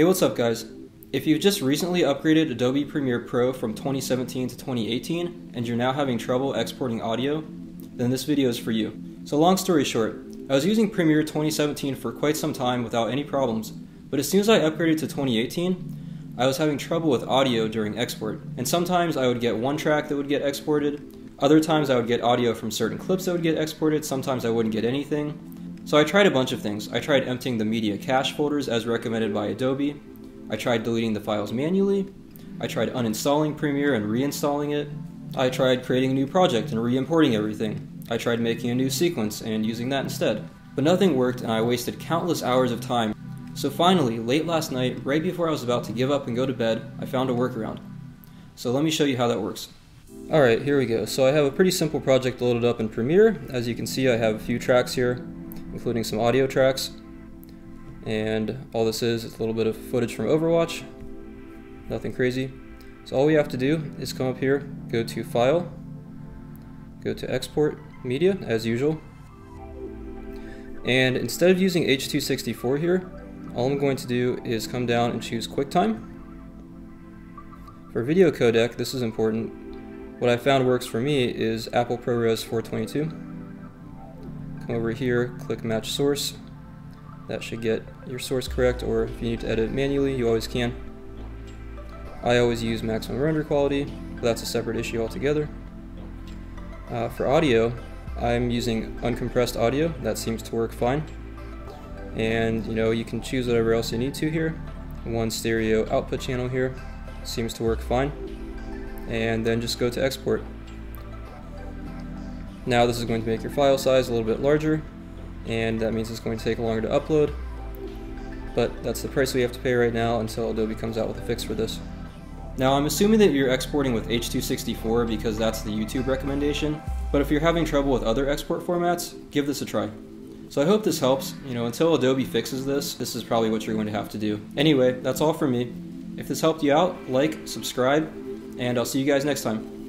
Hey, what's up guys? If you've just recently upgraded Adobe Premiere Pro from 2017 to 2018 and you're now having trouble exporting audio, then this video is for you. So long story short, I was using Premiere 2017 for quite some time without any problems, but as soon as I upgraded to 2018, I was having trouble with audio during export. And sometimes I would get one track that would get exported, other times I would get audio from certain clips that would get exported, sometimes I wouldn't get anything. So I tried a bunch of things. I tried emptying the media cache folders as recommended by Adobe. I tried deleting the files manually. I tried uninstalling Premiere and reinstalling it. I tried creating a new project and re-importing everything. I tried making a new sequence and using that instead. But nothing worked and I wasted countless hours of time. So finally, late last night, right before I was about to give up and go to bed, I found a workaround. So let me show you how that works. Alright, here we go. So I have a pretty simple project loaded up in Premiere. As you can see, I have a few tracks here including some audio tracks. And all this is, is a little bit of footage from Overwatch. Nothing crazy. So all we have to do is come up here, go to File, go to Export Media, as usual. And instead of using H.264 here, all I'm going to do is come down and choose QuickTime. For video codec, this is important. What I found works for me is Apple ProRes 422 come over here, click match source. That should get your source correct, or if you need to edit manually, you always can. I always use maximum render quality, but that's a separate issue altogether. Uh, for audio, I'm using uncompressed audio. That seems to work fine. And you know, you can choose whatever else you need to here. One stereo output channel here seems to work fine. And then just go to export. Now this is going to make your file size a little bit larger, and that means it's going to take longer to upload, but that's the price we have to pay right now until Adobe comes out with a fix for this. Now I'm assuming that you're exporting with H.264 because that's the YouTube recommendation, but if you're having trouble with other export formats, give this a try. So I hope this helps. You know, until Adobe fixes this, this is probably what you're going to have to do. Anyway, that's all from me. If this helped you out, like, subscribe, and I'll see you guys next time.